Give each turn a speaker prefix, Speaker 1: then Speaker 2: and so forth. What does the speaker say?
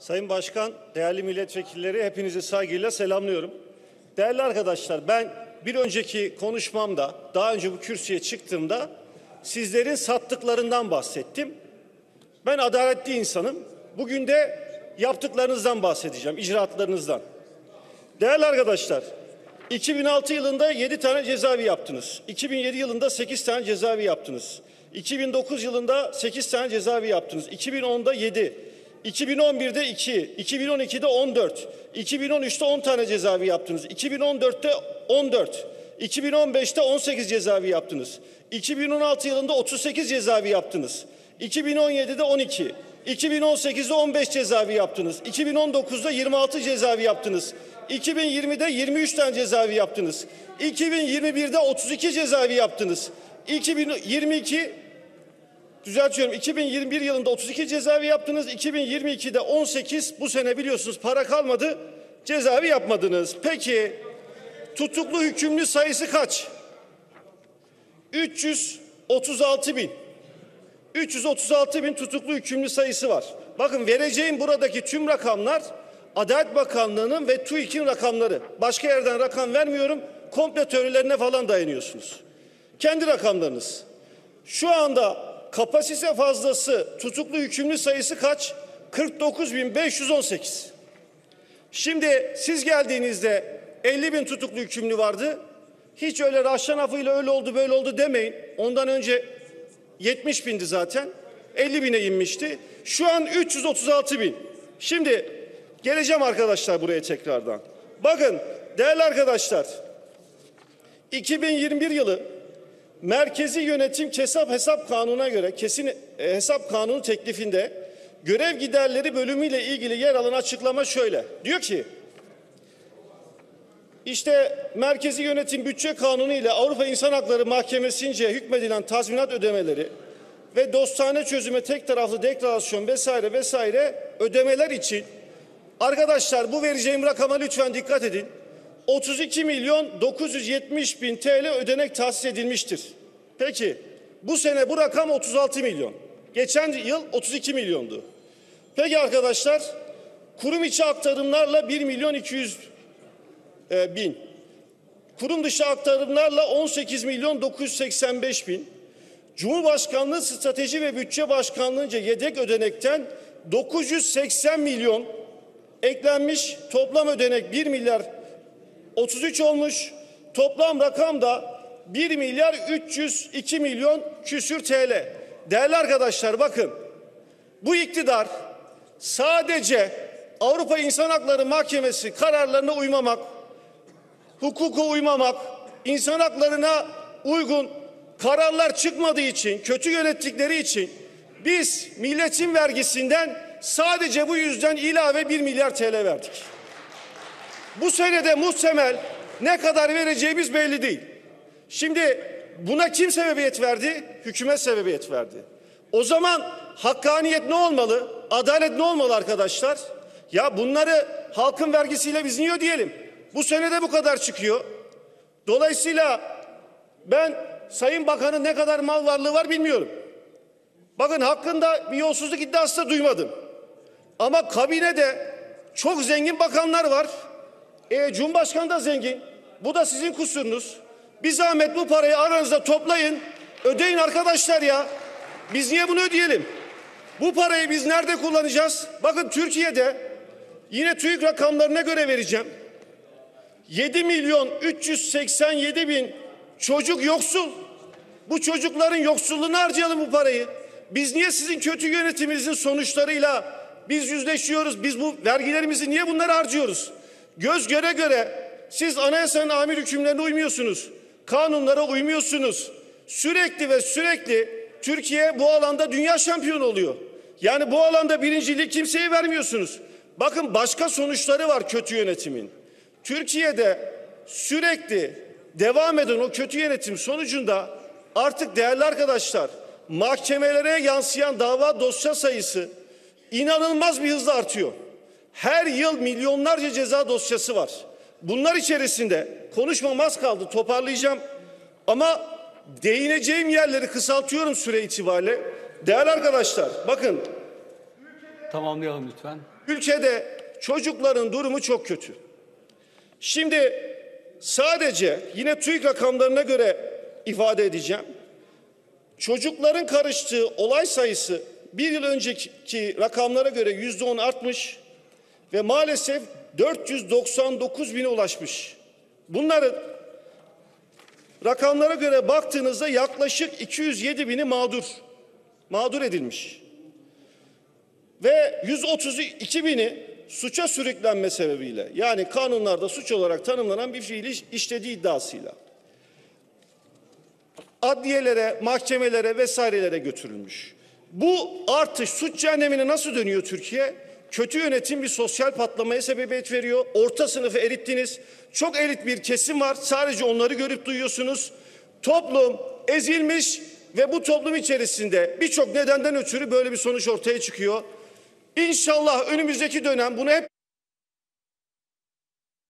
Speaker 1: Sayın Başkan, değerli milletvekilleri hepinizi saygıyla selamlıyorum. Değerli arkadaşlar ben bir önceki konuşmamda daha önce bu kürsüye çıktığımda sizlerin sattıklarından bahsettim. Ben adaletli insanım. Bugün de yaptıklarınızdan bahsedeceğim, icraatlarınızdan. Değerli arkadaşlar, 2006 yılında 7 tane cezaevi yaptınız. 2007 yılında 8 tane cezaevi yaptınız. 2009 yılında 8 tane cezaevi yaptınız. 2010'da 7, 2011'de 2, 2012'de 14, 2013'te 10 tane cezaevi yaptınız. 2014'te 14, 2015'te 18 cezaevi yaptınız. 2016 yılında 38 cezaevi yaptınız. 2017'de 12, 2018'de 15 cezaevi yaptınız. 2019'da 26 cezaevi yaptınız. 2020'de 23 tane cezaevi yaptınız. 2021'de 32 cezaevi yaptınız. 2022 düzeltiyorum 2021 yılında 32 cezaevi yaptınız. 2022'de 18 bu sene biliyorsunuz para kalmadı cezaevi yapmadınız. Peki tutuklu hükümlü sayısı kaç? 336 bin. 336 bin tutuklu hükümlü sayısı var. Bakın vereceğim buradaki tüm rakamlar Adalet Bakanlığı'nın ve TÜİK'in rakamları. Başka yerden rakam vermiyorum. Komple teorilerine falan dayanıyorsunuz. Kendi rakamlarınız. Şu anda kapasite fazlası tutuklu hükümlü sayısı kaç? 49.518. Şimdi siz geldiğinizde 50 bin tutuklu hükümlü vardı. Hiç öyle raşlan afıyla öyle oldu böyle oldu demeyin. Ondan önce 70 bindi zaten. 50 bine inmişti. Şu an 336 bin. Şimdi geleceğim arkadaşlar buraya tekrardan. Bakın değerli arkadaşlar 2021 yılı Merkezi Yönetim Kesap Hesap Kanunu'na göre kesin e, hesap kanunu teklifinde görev giderleri bölümüyle ilgili yer alan açıklama şöyle. Diyor ki işte Merkezi Yönetim Bütçe Kanunu ile Avrupa İnsan Hakları Mahkemesi'nce hükmedilen tazminat ödemeleri ve dostane çözüme tek taraflı deklarasyon vesaire vesaire ödemeler için arkadaşlar bu vereceğim rakama lütfen dikkat edin. 32 milyon 970 bin TL ödenek tahsis edilmiştir. Peki bu sene bu rakam 36 milyon. Geçen yıl 32 milyondu. Peki arkadaşlar kurum içi aktarımlarla 1 milyon 200 e, bin. Kurum dışı aktarımlarla 18 milyon 985 bin. Cumhurbaşkanlığı Strateji ve Bütçe Başkanlığı'nca yedek ödenekten 980 milyon eklenmiş. Toplam ödenek 1 milyar 33 olmuş. Toplam rakam da 1 milyar 302 milyon küsür TL. Değerli arkadaşlar bakın bu iktidar sadece Avrupa İnsan Hakları Mahkemesi kararlarına uymamak, hukuka uymamak, insan haklarına uygun kararlar çıkmadığı için, kötü yönettikleri için biz milletin vergisinden sadece bu yüzden ilave 1 milyar TL verdik. Bu senede muhtemel ne kadar vereceğimiz belli değil. Şimdi buna kim sebebiyet verdi? Hükümet sebebiyet verdi. O zaman hakkaniyet ne olmalı? Adalet ne olmalı arkadaşlar? Ya bunları halkın vergisiyle biz niye ödeyelim? Bu senede bu kadar çıkıyor. Dolayısıyla ben Sayın Bakan'ın ne kadar mal varlığı var bilmiyorum. Bakın hakkında bir yolsuzluk iddiası da duymadım. Ama kabinede çok zengin bakanlar var. E, Cumhurbaşkanı da zengin. Bu da sizin kusurunuz. Bir zahmet bu parayı aranızda toplayın. Ödeyin arkadaşlar ya. Biz niye bunu ödeyelim? Bu parayı biz nerede kullanacağız? Bakın Türkiye'de yine TÜİK rakamlarına göre vereceğim. 7 milyon 387 bin çocuk yoksul. Bu çocukların yoksulluğunu harcayalım bu parayı. Biz niye sizin kötü yönetiminizin sonuçlarıyla biz yüzleşiyoruz? Biz bu vergilerimizi niye bunları harcıyoruz? Göz göre göre siz anayasanın amir hükümlerine uymuyorsunuz. Kanunlara uymuyorsunuz. Sürekli ve sürekli Türkiye bu alanda dünya şampiyonu oluyor. Yani bu alanda birinciliği kimseye vermiyorsunuz. Bakın başka sonuçları var kötü yönetimin. Türkiye'de sürekli devam eden o kötü yönetim sonucunda artık değerli arkadaşlar mahkemelere yansıyan dava dosya sayısı inanılmaz bir hızla artıyor. Her yıl milyonlarca ceza dosyası var. Bunlar içerisinde konuşmamaz kaldı toparlayacağım ama değineceğim yerleri kısaltıyorum süre itibariyle. Değerli arkadaşlar bakın
Speaker 2: Tamamlayalım lütfen.
Speaker 1: Ülkede çocukların durumu çok kötü. Şimdi sadece yine TÜİK rakamlarına göre ifade edeceğim. Çocukların karıştığı olay sayısı bir yıl önceki rakamlara göre yüzde on artmış ve maalesef 499 bine ulaşmış. Bunların rakamlara göre baktığınızda yaklaşık 207 bini mağdur, mağdur edilmiş ve 132 bini suça sürüklenme sebebiyle yani kanunlarda suç olarak tanımlanan bir fiili işlediği iddiasıyla adliyelere, mahkemelere vesairelere götürülmüş. Bu artış suç cehennemine nasıl dönüyor Türkiye? Kötü yönetim bir sosyal patlamaya sebebiyet veriyor. Orta sınıfı erittiniz. Çok elit bir kesim var. Sadece onları görüp duyuyorsunuz. Toplum ezilmiş ve bu toplum içerisinde birçok nedenden ötürü böyle bir sonuç ortaya çıkıyor. İnşallah önümüzdeki dönem bunu hep